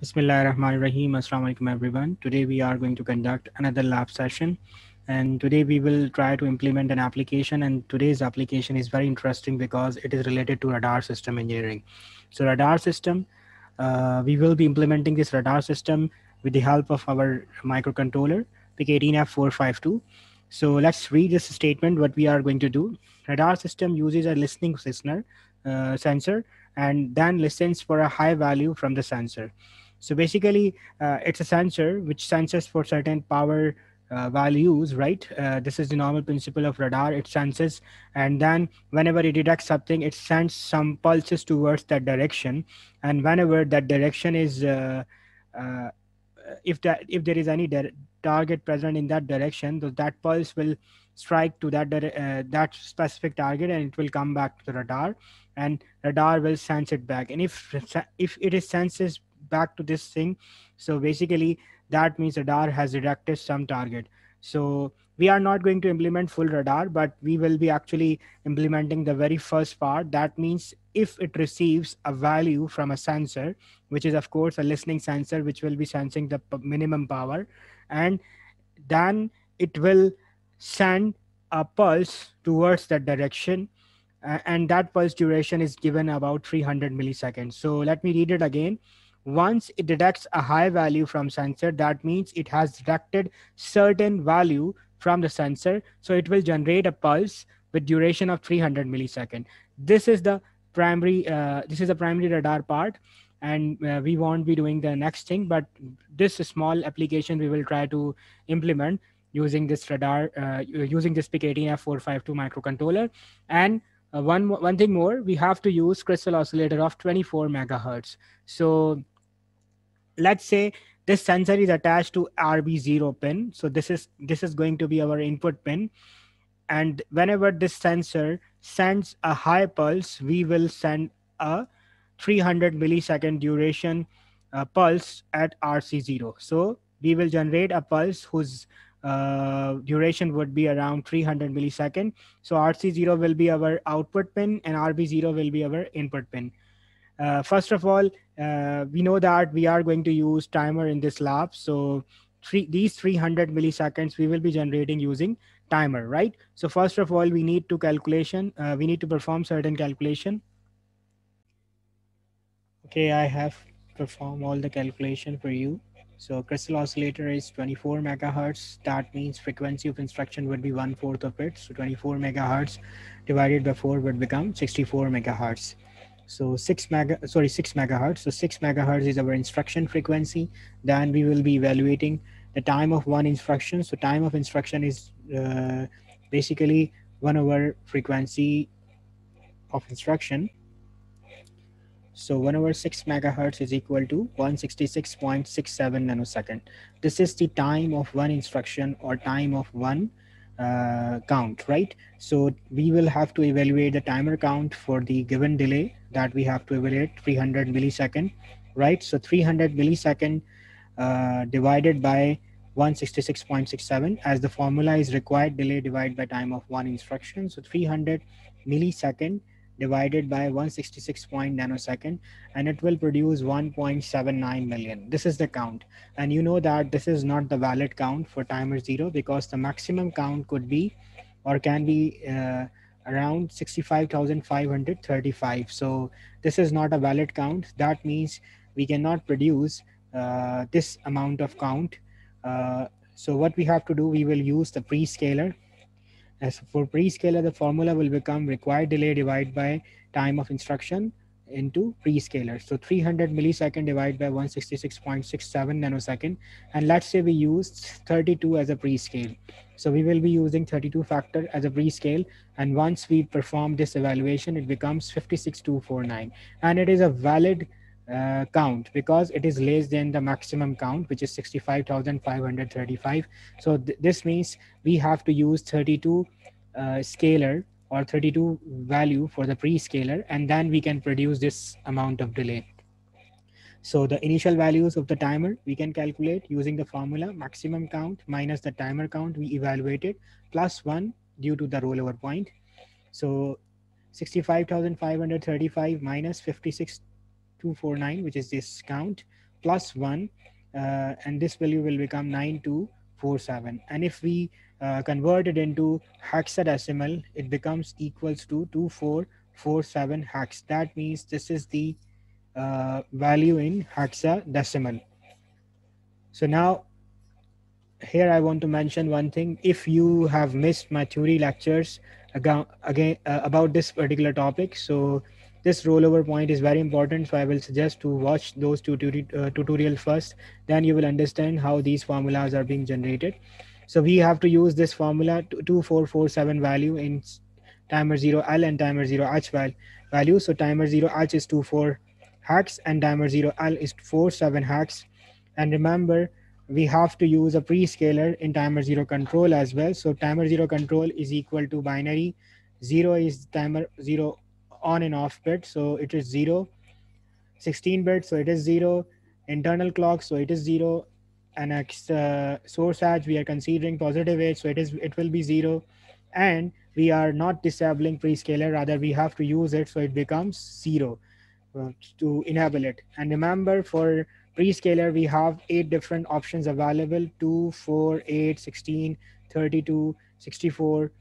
Bismillah ar-Rahman Assalamu alaikum everyone. Today we are going to conduct another lab session and today we will try to implement an application and today's application is very interesting because it is related to radar system engineering. So radar system, uh, we will be implementing this radar system with the help of our microcontroller PIC18F452. So let's read this statement what we are going to do. Radar system uses a listening listener, uh, sensor and then listens for a high value from the sensor. So basically, uh, it's a sensor which senses for certain power uh, values, right? Uh, this is the normal principle of radar. It senses, and then whenever it detects something, it sends some pulses towards that direction. And whenever that direction is, uh, uh, if that if there is any target present in that direction, that pulse will strike to that uh, that specific target, and it will come back to the radar, and radar will sense it back. And if if it is senses back to this thing. So basically that means radar has detected some target. So we are not going to implement full radar but we will be actually implementing the very first part. That means if it receives a value from a sensor which is of course a listening sensor which will be sensing the minimum power and then it will send a pulse towards that direction uh, and that pulse duration is given about 300 milliseconds. So let me read it again once it detects a high value from sensor, that means it has detected certain value from the sensor. So it will generate a pulse with duration of 300 millisecond. This is the primary, uh, this is the primary radar part and uh, we won't be doing the next thing, but this small application we will try to implement using this radar, uh, using this PIC18F452 microcontroller. And uh, one, one thing more, we have to use crystal oscillator of 24 megahertz. So let's say this sensor is attached to RB0 pin. So this is this is going to be our input pin. And whenever this sensor sends a high pulse, we will send a 300 millisecond duration uh, pulse at RC0. So we will generate a pulse whose uh, duration would be around 300 millisecond. So RC0 will be our output pin and RB0 will be our input pin. Uh, first of all, uh, we know that we are going to use timer in this lab. So three, these 300 milliseconds we will be generating using timer, right? So first of all, we need to calculation. Uh, we need to perform certain calculation. Okay, I have performed all the calculation for you. So crystal oscillator is 24 megahertz. That means frequency of instruction would be one fourth of it. So 24 megahertz divided by four would become 64 megahertz. So six mega, sorry, six megahertz. So six megahertz is our instruction frequency. Then we will be evaluating the time of one instruction. So time of instruction is uh, basically one over frequency of instruction. So one over six megahertz is equal to 166.67 nanosecond. This is the time of one instruction or time of one uh, count, right? So we will have to evaluate the timer count for the given delay that we have to evaluate 300 millisecond, right? So 300 millisecond uh, divided by 166.67 as the formula is required delay divided by time of one instruction. So 300 millisecond divided by 166 point nanosecond and it will produce 1.79 million this is the count and you know that this is not the valid count for timer zero because the maximum count could be or can be uh, around 65,535 so this is not a valid count. That means we cannot produce uh, this amount of count. Uh, so what we have to do we will use the prescaler. As for prescaler, the formula will become required delay divided by time of instruction into prescaler. So 300 millisecond divided by 166.67 nanosecond. And let's say we use 32 as a prescale. So we will be using 32 factor as a prescale. And once we perform this evaluation, it becomes 56249. And it is a valid uh, count because it is less than the maximum count which is 65,535 so th this means we have to use 32 uh, scalar or 32 value for the pre-scaler and then we can produce this amount of delay. So the initial values of the timer we can calculate using the formula maximum count minus the timer count we evaluated plus one due to the rollover point. So 65,535 minus 56,249, which is this count plus 1 uh, and this value will become 9247 and if we uh, convert into hexadecimal it becomes equals to 2447 hex that means this is the uh, value in hexadecimal so now here I want to mention one thing. If you have missed my theory lectures again, again uh, about this particular topic, so this rollover point is very important. So I will suggest to watch those tutorial uh, tutorial first. Then you will understand how these formulas are being generated. So we have to use this formula 2447 value in timer 0 L and timer 0 H value. So timer 0 H is 24 hex and timer 0 L is 47 hex. And remember, we have to use a prescaler in timer zero control as well. So timer zero control is equal to binary. Zero is timer zero on and off bit. So it is zero. 16 bit, so it is zero. Internal clock, so it is zero. And uh, source edge, we are considering positive edge, so it is it will be zero. And we are not disabling prescaler, rather we have to use it, so it becomes zero uh, to enable it. And remember for Prescaler, we have eight different options available, 2, 4, 8, 16, 32, 64,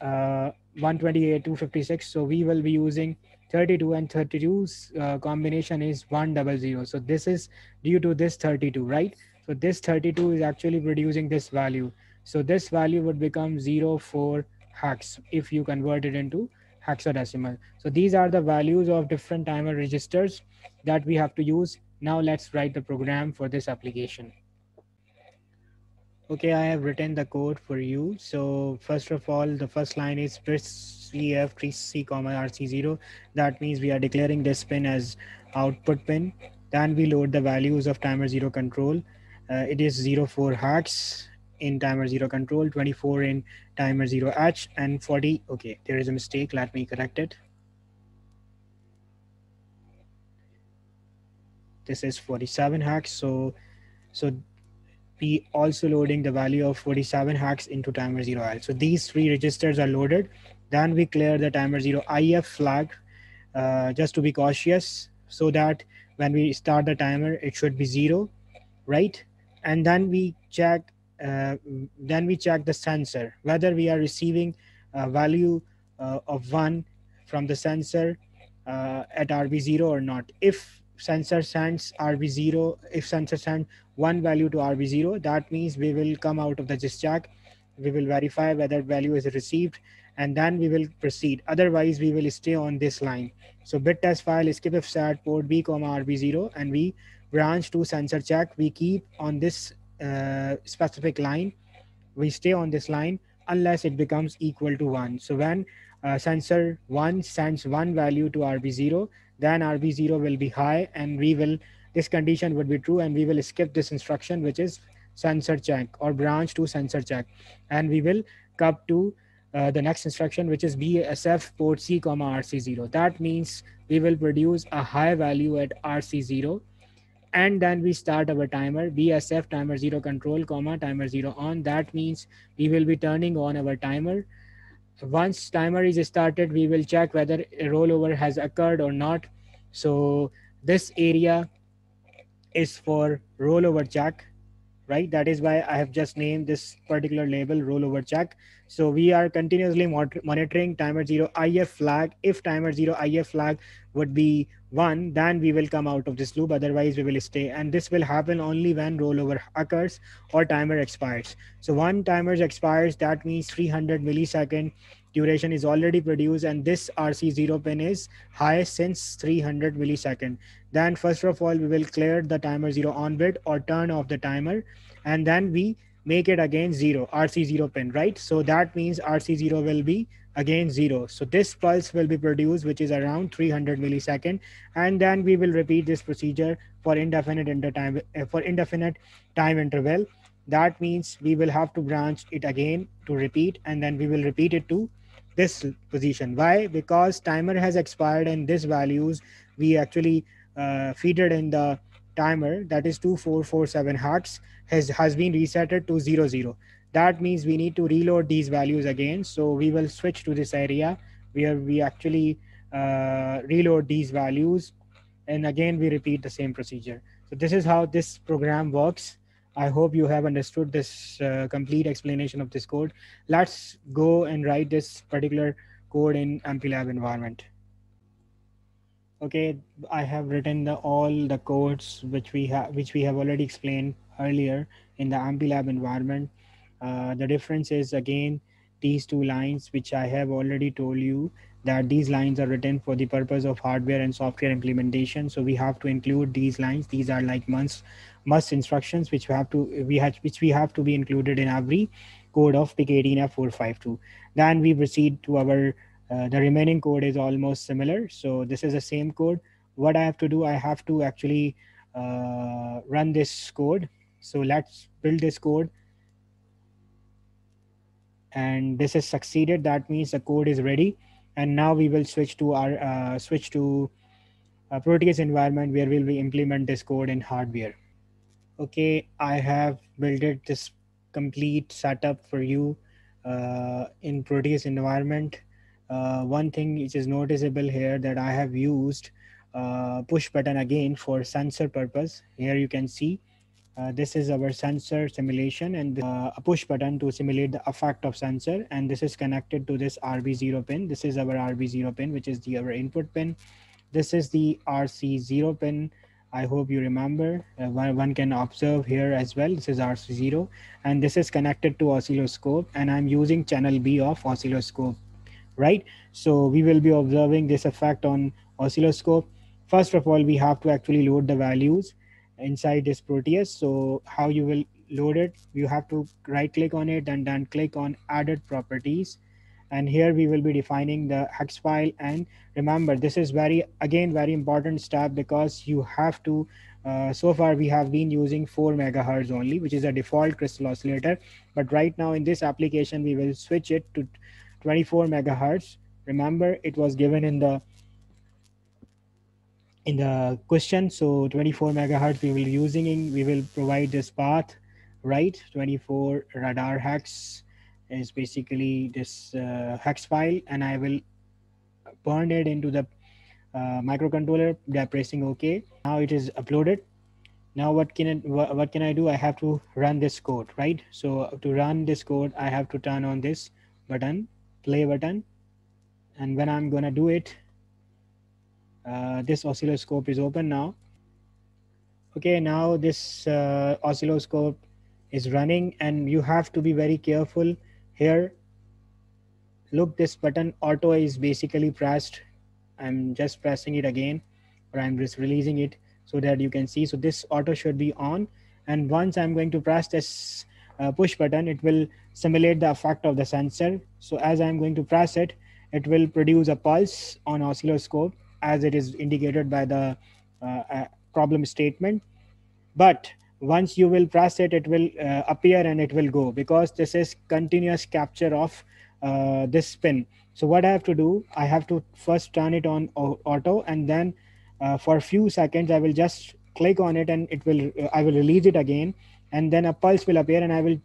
uh, 128, 256. So we will be using 32 and 32's uh, combination is 100. So this is due to this 32, right? So this 32 is actually producing this value. So this value would become 04 hex if you convert it into hexadecimal. So these are the values of different timer registers that we have to use now let's write the program for this application. Okay, I have written the code for you. So first of all, the first line is cf 3c comma rc0. That means we are declaring this pin as output pin. Then we load the values of timer zero control. Uh, it is 04 hex in timer zero control, 24 in timer zero h and 40. Okay, there is a mistake. Let me correct it. this is 47 hex so so we also loading the value of 47 hex into timer 0 l so these three registers are loaded then we clear the timer 0 if flag uh, just to be cautious so that when we start the timer it should be zero right and then we check uh, then we check the sensor whether we are receiving a value uh, of one from the sensor uh, at rb0 or not if sensor sends RB0, if sensor send one value to RB0, that means we will come out of the JISC We will verify whether value is received and then we will proceed. Otherwise, we will stay on this line. So bit test file skipfstat port B comma RB0 and we branch to sensor check. We keep on this uh, specific line. We stay on this line unless it becomes equal to one. So when uh, sensor one sends one value to RB0, then RB0 will be high and we will, this condition would be true and we will skip this instruction, which is sensor check or branch to sensor check. And we will come to uh, the next instruction, which is BSF port C comma RC0. That means we will produce a high value at RC0 and then we start our timer BSF timer zero control comma timer zero on. That means we will be turning on our timer once timer is started, we will check whether a rollover has occurred or not. So this area is for rollover check, right? That is why I have just named this particular label rollover check. So we are continuously monitoring timer zero IF flag. If timer zero IF flag would be one, then we will come out of this loop. Otherwise, we will stay. And this will happen only when rollover occurs or timer expires. So one timer expires, that means 300 millisecond duration is already produced and this RC0 pin is high since 300 millisecond. Then first of all, we will clear the timer zero on bit or turn off the timer and then we make it again zero rc0 pin right? So that means rc0 will be again zero. So this pulse will be produced which is around 300 millisecond. And then we will repeat this procedure for indefinite inter time uh, for indefinite time interval. That means we will have to branch it again to repeat and then we will repeat it to this position. Why? Because timer has expired and this values we actually uh, feed it in the timer that is 2447 hertz has, has been resetted to 00. That means we need to reload these values again. So we will switch to this area where we actually uh, reload these values. And again we repeat the same procedure. So this is how this program works. I hope you have understood this uh, complete explanation of this code. Let's go and write this particular code in MPLAB environment okay i have written the all the codes which we have which we have already explained earlier in the MPLAB environment. Uh, the difference is again these two lines which i have already told you that these lines are written for the purpose of hardware and software implementation. So we have to include these lines. These are like must must instructions which we have to we have which we have to be included in every code of pic 18 f452 then we proceed to our uh, the remaining code is almost similar. So this is the same code. What i have to do i have to actually uh, run this code. So let's build this code. And this is succeeded. That means the code is ready. And now we will switch to our uh, switch to a proteus environment where we'll implement this code in hardware. Okay i have built this complete setup for you uh, in proteus environment uh, one thing which is noticeable here that i have used uh, push button again for sensor purpose here you can see uh, this is our sensor simulation and uh, a push button to simulate the effect of sensor. And this is connected to this RB0 pin. This is our RB0 pin, which is the our input pin. This is the RC0 pin. I hope you remember. Uh, one, one can observe here as well. This is RC0 and this is connected to oscilloscope and I'm using channel B of oscilloscope, right? So we will be observing this effect on oscilloscope. First of all, we have to actually load the values inside this Proteus. So how you will load it, you have to right click on it and then click on added properties. And here we will be defining the hex file. And remember, this is very, again, very important step because you have to, uh, so far we have been using four megahertz only, which is a default crystal oscillator. But right now in this application, we will switch it to 24 megahertz. Remember, it was given in the in the question. So 24 megahertz we will using in, we will provide this path right? 24 radar hex is basically this uh, hex file and i will burn it into the uh, microcontroller by pressing ok. Now it is uploaded. Now what can it what, what can i do? I have to run this code right? So to run this code i have to turn on this button play button and when i'm gonna do it uh, this oscilloscope is open now. Okay, now this uh, oscilloscope is running and you have to be very careful here. Look, this button auto is basically pressed. I'm just pressing it again or I'm just releasing it so that you can see. So this auto should be on. And once I'm going to press this uh, push button, it will simulate the effect of the sensor. So as I'm going to press it, it will produce a pulse on oscilloscope as it is indicated by the uh, uh, problem statement. But once you will press it, it will uh, appear and it will go because this is continuous capture of this pin. So what I have to do, I have to first turn it on auto and then for a few seconds, I will just click on it and it will, I will release it again and then a pulse will appear and I will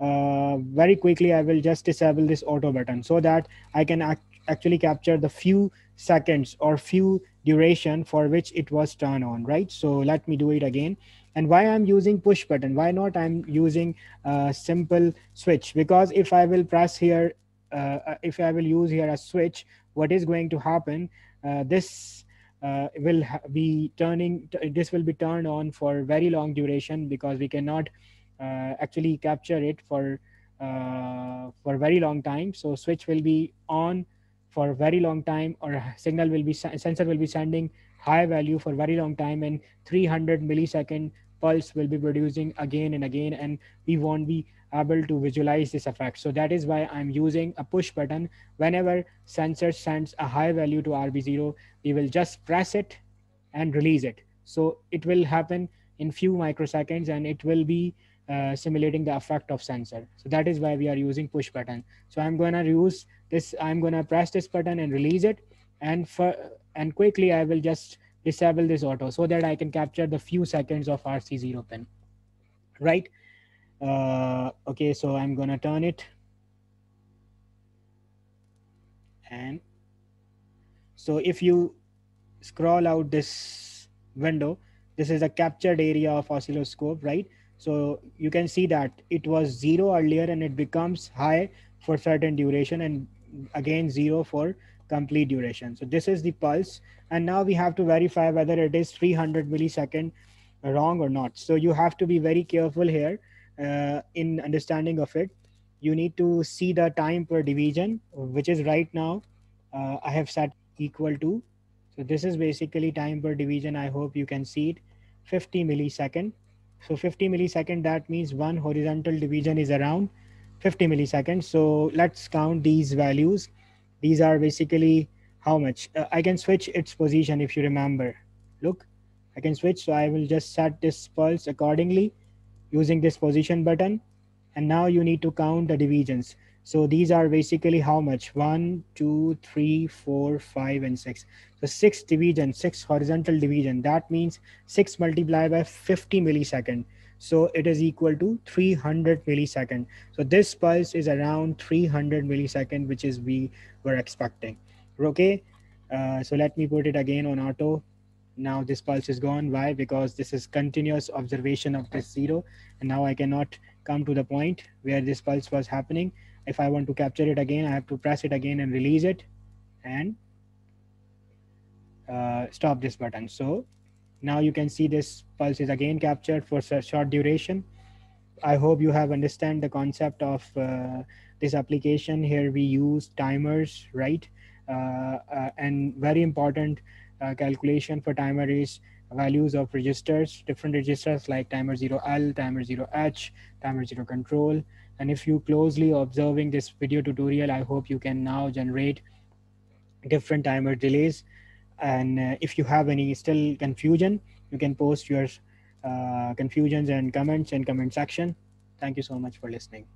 uh, very quickly I will just disable this auto button so that I can act actually capture the few seconds or few duration for which it was turned on, right? So let me do it again. And why I'm using push button? Why not I'm using a simple switch? Because if I will press here, uh, uh if I will use here a switch, what is going to happen? Uh, this uh, will be turning, this will be turned on for very long duration because we cannot uh, actually capture it for uh, for very long time. So switch will be on for very long time or signal will be sensor will be sending high value for very long time and 300 millisecond pulse will be producing again and again and we won't be able to visualize this effect so that is why i'm using a push button whenever sensor sends a high value to rb0 we will just press it and release it so it will happen in few microseconds and it will be uh, simulating the effect of sensor. So that is why we are using push button. So I'm to use this, I'm to press this button and release it. And for, and quickly I will just disable this auto so that I can capture the few seconds of RC0 pin, right? Uh, okay, so I'm to turn it. And so if you scroll out this window, this is a captured area of oscilloscope, right? So you can see that it was zero earlier and it becomes high for certain duration and again zero for complete duration. So this is the pulse. And now we have to verify whether it is 300 millisecond wrong or not. So you have to be very careful here uh, in understanding of it. You need to see the time per division, which is right now, uh, I have set equal to. So this is basically time per division. I hope you can see it 50 millisecond. So 50 millisecond, that means one horizontal division is around 50 milliseconds. So let's count these values. These are basically how much uh, I can switch its position. If you remember, look, I can switch. So I will just set this pulse accordingly using this position button. And now you need to count the divisions. So these are basically how much? One, two, three, four, five, and six. So six division, six horizontal division. That means six multiplied by 50 millisecond. So it is equal to 300 millisecond. So this pulse is around 300 millisecond, which is we were expecting. Okay. Uh, so let me put it again on auto. Now this pulse is gone. Why? Because this is continuous observation of this zero. And now I cannot come to the point where this pulse was happening. If I want to capture it again, I have to press it again and release it and uh, stop this button. So now you can see this pulse is again captured for a short duration. I hope you have understand the concept of uh, this application. Here we use timers, right? Uh, uh and very important calculation for timer is values of registers, different registers like timer 0L, timer 0H, timer 0 control. And if you closely observing this video tutorial, I hope you can now generate different timer delays. And uh, if you have any still confusion, you can post your uh, confusions and comments in comment section. Thank you so much for listening.